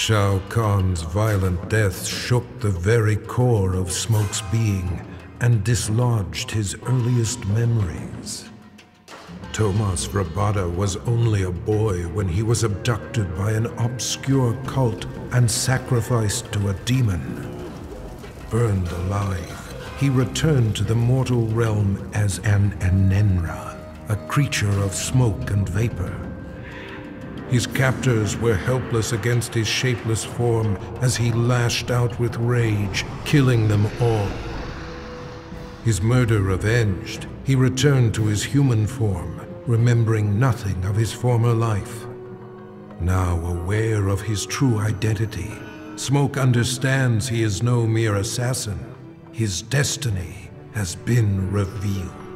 Shao Kahn's violent death shook the very core of Smoke's being and dislodged his earliest memories. Tomas Vrbada was only a boy when he was abducted by an obscure cult and sacrificed to a demon. Burned alive, he returned to the mortal realm as an Enenra, a creature of smoke and vapor. His captors were helpless against his shapeless form as he lashed out with rage, killing them all. His murder avenged, he returned to his human form, remembering nothing of his former life. Now aware of his true identity, Smoke understands he is no mere assassin. His destiny has been revealed.